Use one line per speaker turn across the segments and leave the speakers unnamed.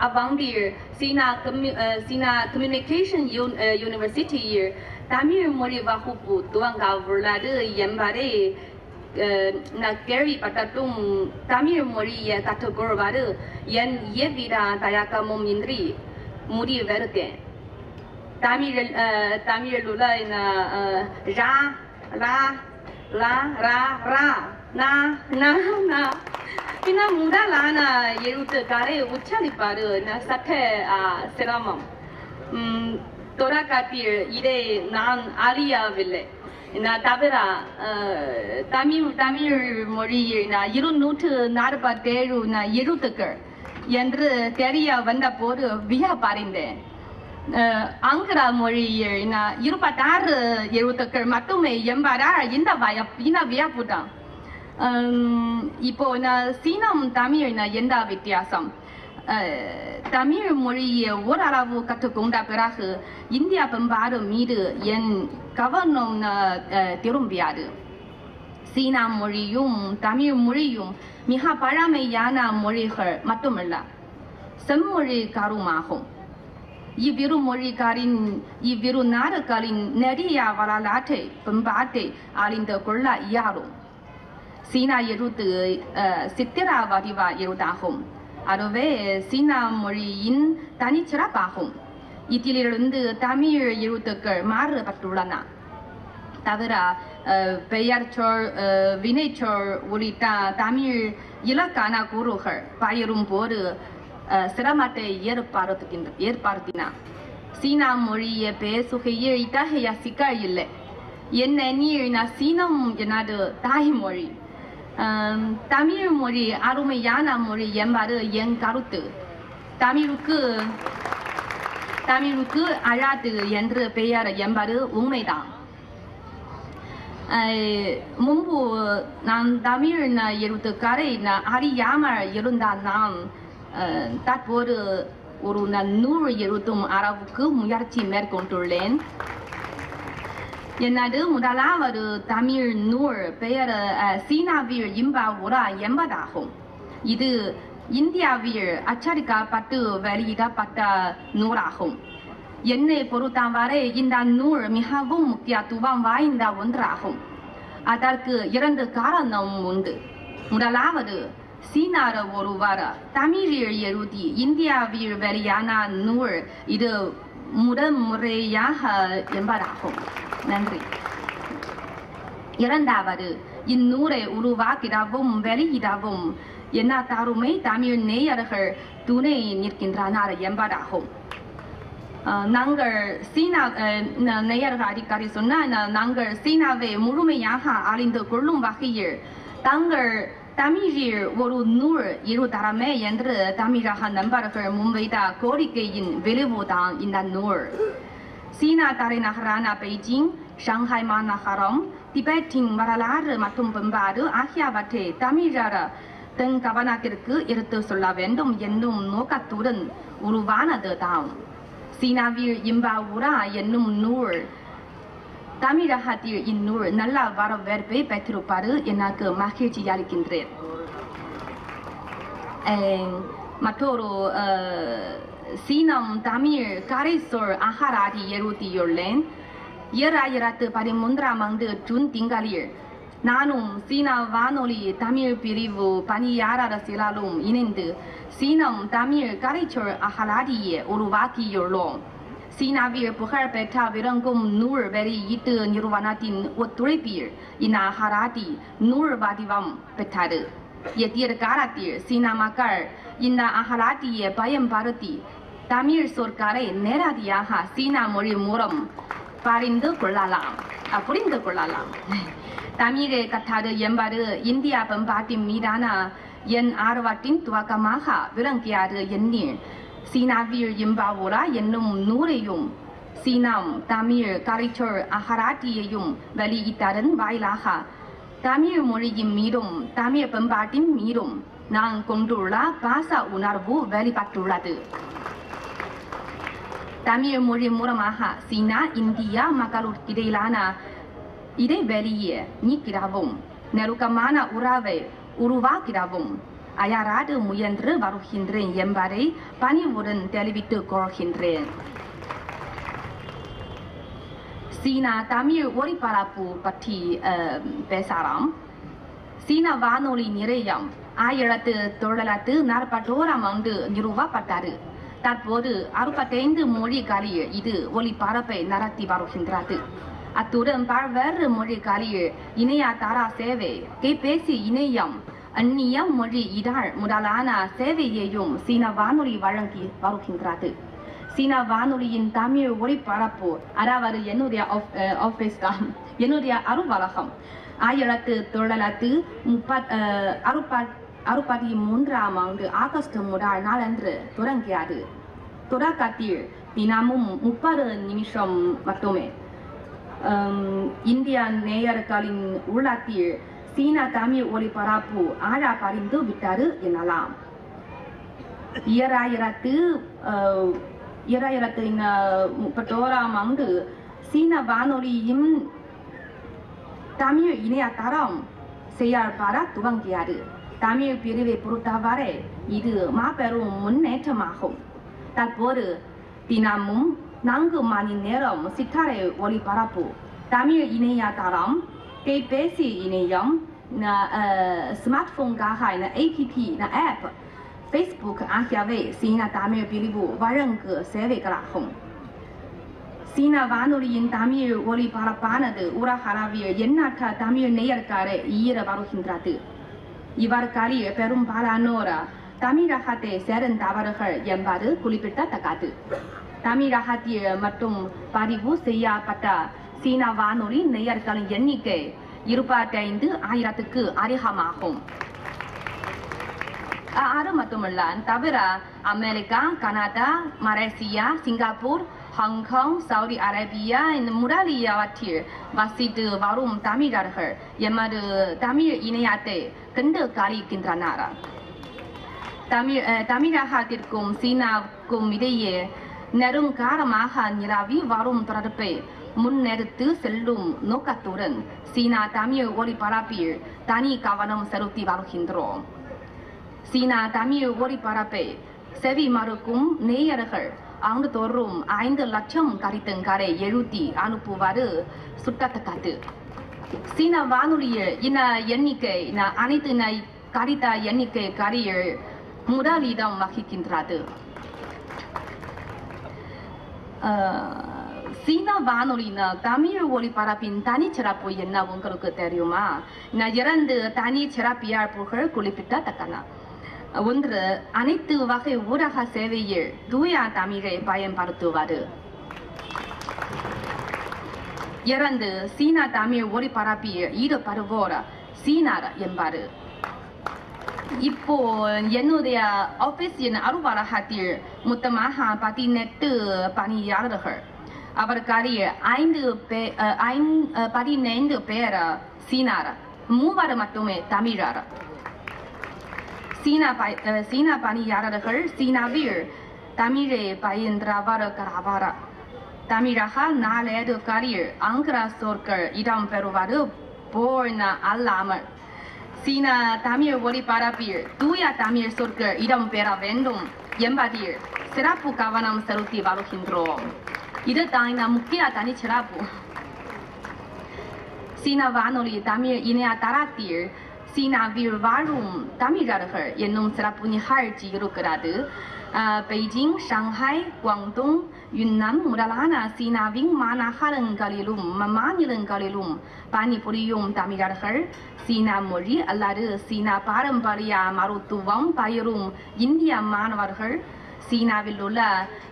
அவாண்டில் சீனா கம்யூ அஹ், சீனா communication யூன் அஹ், யூனிவர்சிட்டியில் தமிழ் மொழி வகுப்பு துவங்க உள்ளது என்பதை அஹ், நான் கேள்விப்பட்டதும் தமிழ் மொழியை கற்றுக்கொள்வாரு என் எவ்வித தயக்கமும் இன்றி முடிவெடுத்தேன் தமிழில் அஹ், தமிழில் உள்ள இந்த அஹ், ரா ரா லா ரா ரா நா நா நா பின்ன முதலான எழுத்துக்களை உச்சரிப்பாரு நான் சற்று அஹ், சிரமம் உம், தொடக்கத்தில் இதை நான் அறியவில்லை நான் தவிர தமிழ் தமிழ் மொழியில் நான் இருநூற்று நாற்பத்தேழு நான் எழுத்துக்கள் என்று தெரிய வந்த போது வியப்படைந்தேன் அஹ், ஆங்கில மொழியில் நான் இருபத்தாறு எழுத்துக்கள் மட்டுமே என்பதா இந்த வய இந்த வியப்பு தான் Um, இப்போ நான் சீனம் தமிழ் எந்த வித்தியாசம்? தமிழ் மொழியை ஓரளவு கற்றுக்கொண்ட பிறகு இந்திய பண்பாடு மீது என் கவனம் திரும்பியாது. சீனா மொழியும் தமிழ் மொழியும் மிக பழமையான மொழிகள் மட்டுமல்ல செம்மொழி கருமாகும். இவ்விரு மொழிகளின் இவ்விரு நாடுகளின் நெடிய வரலாற்றை பண்பாட்டை அறிந்து கொள்ள இயலும். சீனா எழுத்து அஹ், சித்திர வடிவ எழுத்தாகும் அதுவே சீனா மொழியின் தனிச்சிறப்பாகும். இதிலிருந்து தமிழ் எழுத்துக்கள் மாறுபட்டுள்ளன. தவிர அஹ், பெயர் சொல் அஹ், வினைச்சொல் உள்ளிட்ட தமிழ் இலக்கண கூறுகள் பயிரும் போது அஹ், சிரமத்தை ஏற்படுத்துகின்ற ஏற்படுத்தின. சீனா மொழியை பேசுகையில் இத்தகைய சிக்கல் இல்லை. என்னெனில் நான் சீனம் எனது தாய்மொழி. அஹ், தமிழ் மொழி அருமையான மொழி என்பது என் கருத்து தமிழுக்கு தமிழுக்கு அழாது என்று பெயர் என்பது உண்மைதான் முன்பு நான் தமிழ் எழுத்துக்களை நான் அறியாமல் இருந்தால் நான் தற்போது ஒரு ந- நூறு எழுத்தும் அளவுக்கு முயற்சி மேற்கொண்டுள்ளேன் எனது முதலாவது தமிழ் நூல் பெயர் சீனாவில் இம்பா உரா என்பதாகும் இது இந்தியாவில் அச்சடிக்கப்பட்டு வெளியிடப்பட்ட நூலாகும் என்னை பொறுத்தவரை இந்த நூல் மிகவும் முக்கியத்துவம் வாய்ந்த ஒன்றாகும் அதற்கு இரண்டு காரணம் உண்டு முதலாவது சீனார ஒருவர் தமிழில் எழுதி இந்தியாவில் வெளியான நூல் இது முதல் முறையாக என்பதாகும். நன்றி. இரண்டாவது இந்நூலை உருவாக்கிடவும் வெளியிடவும் என்ன தாருமை? தமிழ் நேயர்கள் துணை நிற்கின்றனர் என்பதாகும். நாங்கள் சீனா நேயர்கள் அதிகாரி சொன்னால் நாங்கள் சீனாவை முழுமையாக அறிந்து கொள்ளும் வகையில் தங்கள் தமிழில் ஒரு நூல் இரு தரமே என்று தமிழக நண்பர்கள் முன்வைத்த கோரிக்கையின் விளைவுதான் இந்த நூல் சீனா தலைநகரான பெய்ஜிங் ஷாங்காய் மாநகரம் திபெத்தின் வரலாறு மற்றும் பண்பாடு ஆகியவற்றை தமிழர் தன் கவனத்திற்கு எடுத்து சொல்ல வேண்டும் என்னும் நோக்கத்துடன் உருவானதுதான். சீனாவில் இம்பா உரா என்னும் நூல் தமிழகத்தில் இந்நூல் நல்ல வரவேற்பை பெற்றிருப்பது எனக்கு மகிழ்ச்சி அளிக்கின்றேன் மற்றொரு சீனம் தமிழ் கரைசொல் அகராதி எழுதியுள்ளேன் ஈராயிரத்து பதிமூன்றாம் ஆண்டு ஜூன் திங்களில் நானும் சீனா வானொலி தமிழ் பிரிவு பணியாளர் சிலரும் இணைந்து சீனம் தமிழ் கரைச்சொல் அகராதியை உருவாக்கியுள்ளோம் சீனாவில் புகழ்பெற்ற விளங்கும் நூல் வெளியீட்டு நிறுவனத்தின் ஒத்துழைப்பில் இந்த அகராதி நூல் வடிவம் பெற்றது எதிர்காலத்தில் சீன மக்கள் இந்த அகராதியை பயன்படுத்தி தமிழ் சொற்களை நேரடியாக சீன மொழி மூலம் பறிந்து கொள்ளலாம். அஹ், புரிந்து கொள்ளலாம். தமிழை கற்றது என்பது இந்தியா பண்பாட்டின் மீதான என் ஆர்வத்தின் துவக்கமாக விளங்கியது எண்ணில் சீனாவில் இம்பாவுரா என்னும் நூலையும் சீனம் தமிழ் கரைச்சொல் அகராட்டியையும் வெளியிட்டதன் வாயிலாக தமிழ் மொழியின் மீதும் தமிழ் பண்பாட்டின் மீதும் நான் கொண்டுள்ள பாச உணர்வு வெளிப்பட்டுள்ளது. தமிழ் மொழி மூலமாக சீனா இந்தியா மக்களுக்கிடையிலான இடைவெளியை நீக்கிடவும் நெருக்கமான உறவை உருவாக்கிடவும் அயராது முயன்று வருகின்றேன் என்பதை பணிவுடன் தெரிவித்துக் கொள்கின்றேன். சீனா தமிழ் ஒளிபரப்பு பற்றி பேசலாம். சீன வானொலி நிலையம் ஆயிரத்து தொள்ளாயிரத்து நாற்பத்தோராம் ஆண்டு நிறுவப்பட்டது. தற்போது அறுபத்தைந்து மொழிகளில் இது ஒளிபரப்பை நடத்தி வருகின்றது. அத்துடன் பல்வேறு மொழிகளில் தரா சேவை கைபேசி இணையம் அந்நிய மொழி இதழ் முதலான சேவையையும் சீன வானொலி வழங்கி வருகின்றது. சீன வானொலியின் தமிழ் ஒளிபரப்பு அதாவது என்னுடைய ஆஃப்- ஆஃபீஸ் தான் என்னுடைய அலுவலகம் ஆயிரத்து தொள்ளாயிரத்து முப்பத் அறுபத் அறுபத்தி மூன்றாம் ஆண்டு ஆகஸ்ட் முதல் நாளன்று தொடங்கியது. தொடக்கத்தில் தினமும் முப்பது நிமிஷம் மட்டுமே. இந்திய நேயர்களின் உள்ளத்தில் சீன தமிழ் ஒளிபரப்பு ஆழப்பறிந்து விட்டது எனலாம். ஈராயிரத்து அஹ், ஈராயிரத்து ந- முப்பத்தோராம் ஆண்டு சீன வானொலியும் தமிழ் இணையதளம் செயல்பட துவங்கியது. தமிழ் பிரிவை பொறுத்தவரை இது மாபெரும் முன்னேற்றமாகும். தற்போது தினமும் நான்கு மணி நேரம் சித்தாரை ஒளிபரப்பு தமிழ் இணையதளம் கைபேசி இணையம் ந- அஹ், ஸ்மார்ட்போனுக்காக இந்த ஏபிபி இந்த ஆப் ஃபேஸ்புக் ஆகியவை சீன தமிழ் பிரிவு வழங்கு சேவைகளாகும் சீன வானொலியின் தமிழ் ஒளிபரப்பானது உலகளவில் எண்ணற்ற தமிழ் நேயர்களை ஈர வருகின்றது இவர்களில் பெரும்பாலானோர் தமிழகத்தை சேர்ந்தவர்கள் என்பது குறிப்பிடத்தக்கது தமிழகத்தில் மட்டும் பதிவு செய்யப்பட்ட சீனா வானொலி நேயர்களின் எண்ணிக்கை இருபத்தி ஐந்து ஆயிரத்துக்கு அதிகமாகும். அது மட்டுமல்ல தவிர America Canada Malaysia Singapore Hong Kong Saudi Arabia இந்த முதலியவற்றில் வசித்து வரும் தமிழர்கள் எமது தமிழ் இணையத்தை கண்டு காலிக்கின்றனர் தமிழ் அஹ், தமிழகத்திற்கும் சீனாவுக்கும் இடையே நெருங்காரமாக நிலவி வரும் தொடர்பை முன்னெடுத்து செல்லும் நோக்கத்துடன் சீனா தமிழ் ஒளிபரப்பில் தனி கவனம் செலுத்தி வருகின்றோம். சீனா தமிழ் ஒளிபரப்பை செவி மறுக்கும் நேயர்கள் ஆண்டுதோறும் ஐந்து லட்சம் கடிதங்களை எழுதி அனுப்புவாறு சுட்டத்தக்கது சீன வானொலியில் இன எண்ணிக்கை அனைத்து இந்த கடித எண்ணிக்கைகளில் முதலிடம் வகிக்கின்றது. சீன வானொலின தமிழ் ஒளிபரப்பின் தனிச்சிறப்பு என்ன உங்களுக்கு தெரியுமா? நான் இரண்டு தனி சிறப்பியல்புகள் குறிப்பிடத்தக்கன ஒன்று அனைத்து வகை ஊடக சேவையில் தூய தமிழை பயன்படுத்துவது. இரண்டு சீனா தமிழ் ஒளிபரப்பில் ஈடுபடுவோர் சீனார் என்பார். இப்போ என்னுடைய ஆபீஸின் அலுவலகத்தில் மொத்தமாக பதினெட்டு பணியாளர்கள். அவர்களில் ஐந்து பதினைந்து பேர் சீனார. மூவர் மட்டுமே தமிழர். சீனா சீனா பணியாளர்கள் சீனாவில் தமிழை பயின்றவர்களாவார் தமிழக நாளேடுகளில் ஆங்கில சொற்கள் இடம்பெறுவது போன அல்லாமல். சீன தமிழ் ஒளிபரப்பில் தூய தமிழ் சொற்கள் இடம்பெற வேண்டும் என்பதில் சிறப்பு கவனம் செலுத்தி வருகின்றோம். இதுதான் இந்த முக்கிய தனிச்சிறப்பு சீன வானொலி தமிழ் இணையதளத்தில் சீனாவில் வாழும் தமிழர்கள் என்னும் சிறப்பு நிகழ்ச்சி இருக்கிறது அஹ், பெய்ஜிங் ஷாங்காய் குவாங்டோங் யுன்னான் முதலான சீனாவின் மாநகரங்களிலும் மாநிலங்களிலும் பணிபுரியும் தமிழர்கள் சீனா மொழி அல்லது சீனா பாரம்பரிய மருத்துவம் பயிரும் இந்திய மாணவர்கள் சீனாவில் உள்ள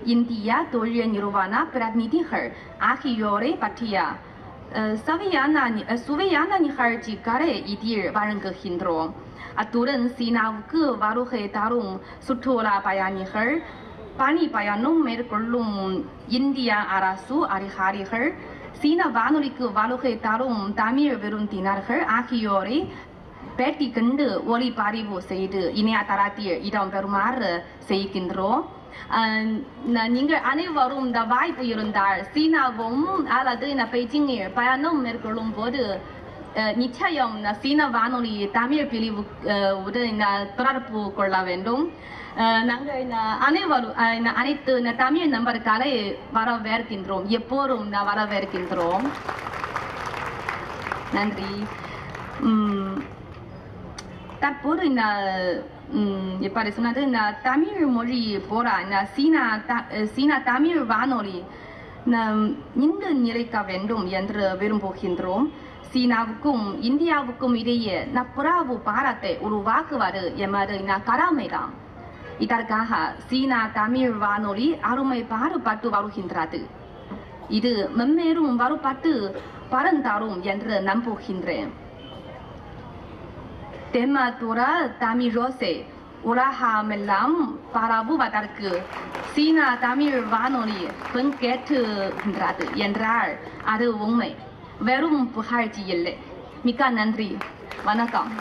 இந்தியா தொழில் நிறுவன பிரதிநிதிகள் ஆகியோரை பற்றிய அஹ், சுவையான நி- சுவையான இதில் வழங்குகின்றோம். அத்துடன் சீனாவுக்கு வருகை தரும் சுற்றுலா பயணிகள் பணி பயணம் மேற்கொள்ளும் இந்திய அரசு அதிகாரிகள் சீன வானொலிக்கு வருகை தரும் தமிழ் விருந்தினர்கள் ஆகியோரை பேட்டி கண்டு பாரிவு செய்து இணையதளத்தில் தராத்திய செய்கின்றோம் பெறுமாறு செய்கின்றோம் நீங்கள் அனைவரும் இந்த வாய்ப்பு இருந்தால் சீனாவும் அல்லது இந்த பெய்ஜிங்கில் பயணம் மேற்கொள்ளும் போது நிச்சயம் இந்த சீன வானொலி தமிழ் பிரிவு உடன் தொடர்பு கொள்ள வேண்டும். நாங்கள் அனைவரும் அனைத்து இந்த தமிழ் நண்பர்களை வரவேற்கின்றோம். எப்போதும் வரவேற்கின்றோம். நன்றி. உம், தற்போது இந்த எப்படி சொன்னது? இந்த தமிழ் மொழி போற இந்த சீனா த- சீனா தமிழ் வானொலி நம் இங்கு நிலைக்க வேண்டும் என்று விரும்புகின்றோம். சீனாவுக்கும் இந்தியாவுக்கும் இடையே நப்புறாவு பாராட்டை உருவாக்குவது எமது நான் கடமைதான். இதற்காக சீனா தமிழ் வானொலி அருமை பாடுபட்டு வருகின்றது. இது மென்மேலும் வருபட்டு பரந்தாரும் என்று நம்புகின்றேன். தென்மாத்தூரா தமிழ் ரோசே தமிழோசை உலகமெல்லாம் பரவுவதற்கு சீனா தமிழ் வானொலி பெண் பங்கேற்றுகின்றது என்றால் அது உண்மை. வெறும் புகழ்ச்சி இல்லை. மிக்க நன்றி. வணக்கம்.